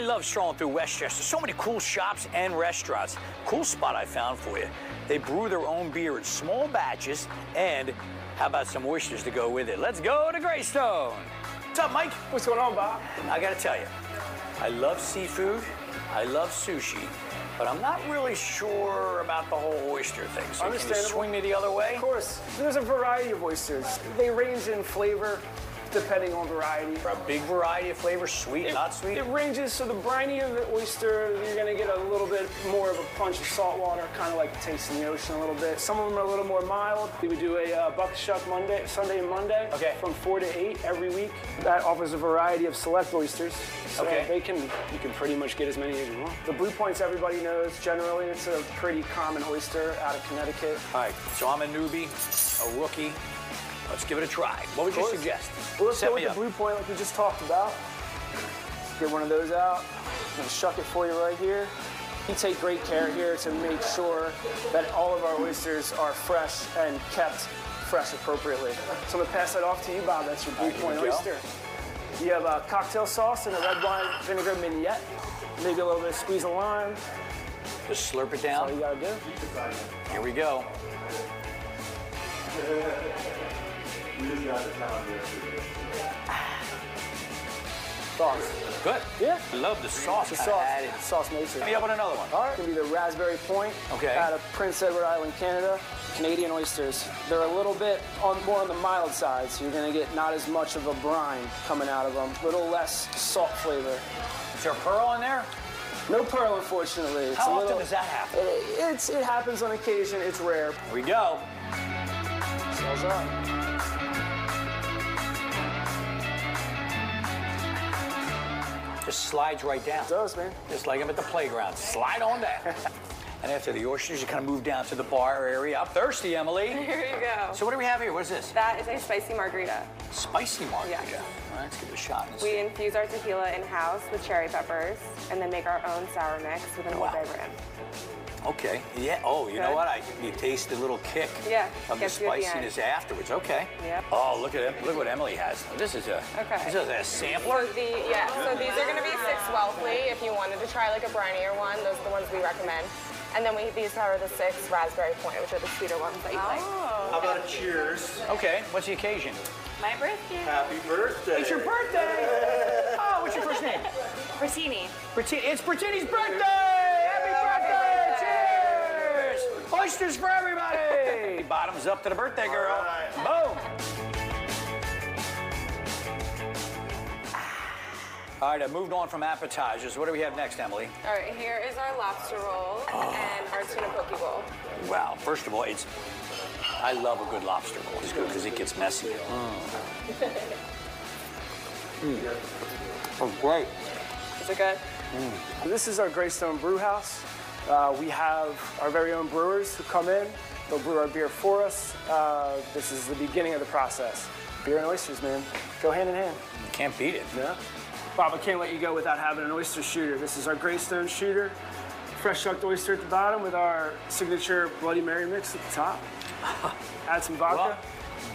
I love strolling through West Chester. So many cool shops and restaurants. Cool spot I found for you. They brew their own beer in small batches, and how about some oysters to go with it? Let's go to Greystone. What's up, Mike? What's going on, Bob? I gotta tell you, I love seafood, I love sushi, but I'm not really sure about the whole oyster thing. So can you Understandable. swing me the other way? Of course, there's a variety of oysters. They range in flavor depending on variety. A big variety of flavors, sweet, not sweet. It ranges, so the brinier of the oyster, you're gonna get a little bit more of a punch of salt water, kind of like tasting the ocean a little bit. Some of them are a little more mild. We do a uh, buck shuck Monday, Sunday and Monday, Okay. from four to eight every week. That offers a variety of select oysters, so Okay. they can you can pretty much get as many as you want. The blue points everybody knows. Generally, it's a pretty common oyster out of Connecticut. All right, so I'm a newbie, a rookie. Let's give it a try. What would you suggest? Well, let's Set go with up. the blue point like we just talked about. Get one of those out. I'm gonna shuck it for you right here. We take great care here to make sure that all of our oysters are fresh and kept fresh appropriately. So I'm gonna pass that off to you, Bob. That's your blue right, point go. oyster. You have a cocktail sauce and a red wine vinegar mignonette. Maybe a little bit of squeeze of lime. Just slurp it That's all you down. gotta do. Here we go. Sauce. Good. Yeah. I love the sauce. The sauce. added. Sauce makes it. Hit me up with another one. All right, gonna be the raspberry point Okay. out of Prince Edward Island, Canada. Canadian oysters. They're a little bit on more on the mild side, so you're gonna get not as much of a brine coming out of them. A little less salt flavor. Is there a pearl in there? No pearl, unfortunately. It's How a often little, does that happen? It, it's, it happens on occasion. It's rare. Here we go. Up. Just slides right down. It does, man. Just like I'm at the playground. Slide on down. and after the oysters, you kind of move down to the bar area. I'm thirsty, Emily. Here you go. So what do we have here? What is this? That is a spicy margarita. Spicy margarita. Yes. All right, let's give it a shot. Let's We see. infuse our tequila in-house with cherry peppers and then make our own sour mix with an Wow. Old Bay brand. Okay. Yeah. Oh, you know what? I you taste a little kick Yeah, of the at the spiciness afterwards. Okay. Yep. Oh, look at it. Look what Emily has. This is a Okay. This is a sampler. So the yeah, so these are gonna be six Wellfleet. If you wanted to try like a brinier one, those are the ones we recommend. And then we these are the six raspberry point, which are the sweeter ones that you oh. like. How about a cheers? Okay. What's the occasion? My birthday. Happy birthday. It's your birthday. oh, what's your first name? Bertini. Berti- it's Bertini's birthday! Happy birthday! Cheers! Oysters for everybody! Bottoms up to the birthday girl. Boom! All right, I moved on from appetizers. What do we have next, Emily? All right, here is our lobster roll and our tuna poke bowl. Wow, first of all, it's. I love a good lobster roll. It's good because it gets messy. Oh, great. Is it good? This is our Greystone Brew House. Uh, we have our very own brewers who come in. They'll brew our beer for us. Uh, this is the beginning of the process. Beer and oysters, man, go hand in hand. You can't beat it. Yeah. Bob, I can't let you go without having an oyster shooter. This is our Greystone shooter. Fresh shucked oyster at the bottom with our signature Bloody Mary mix at the top. Add some vodka. Well,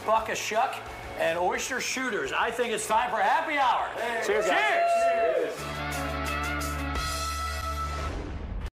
buck a shuck and oyster shooters. I think it's time for happy hour. Cheers, guys. Cheers.